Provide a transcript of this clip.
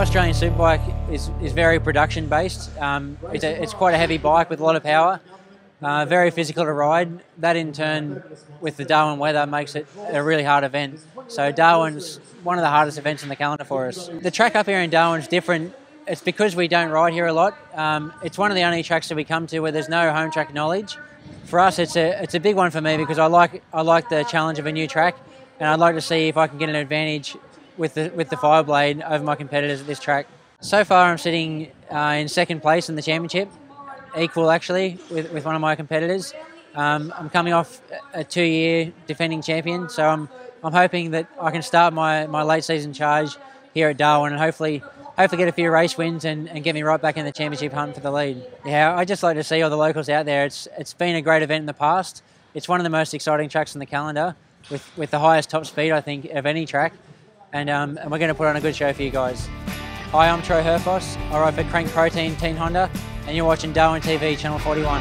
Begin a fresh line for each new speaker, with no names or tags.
Australian Superbike is, is very production based. Um, it's, a, it's quite a heavy bike with a lot of power, uh, very physical to ride. That in turn, with the Darwin weather, makes it a really hard event. So Darwin's one of the hardest events in the calendar for us. The track up here in Darwin's different. It's because we don't ride here a lot. Um, it's one of the only tracks that we come to where there's no home track knowledge. For us, it's a it's a big one for me because I like I like the challenge of a new track, and I'd like to see if I can get an advantage with the with the Fireblade over my competitors at this track. So far, I'm sitting uh, in second place in the championship, equal actually with, with one of my competitors. Um, I'm coming off a two-year defending champion, so I'm I'm hoping that I can start my, my late season charge here at Darwin and hopefully hopefully get a few race wins and, and get me right back in the championship hunt for the lead. Yeah, I just like to see all the locals out there. It's it's been a great event in the past. It's one of the most exciting tracks in the calendar, with with the highest top speed I think of any track, and, um, and we're going to put on a good show for you guys. Hi, I'm Troy Herfoss. I ride for Crankt Protein Team Honda, and you're watching Darwin TV, Channel 41.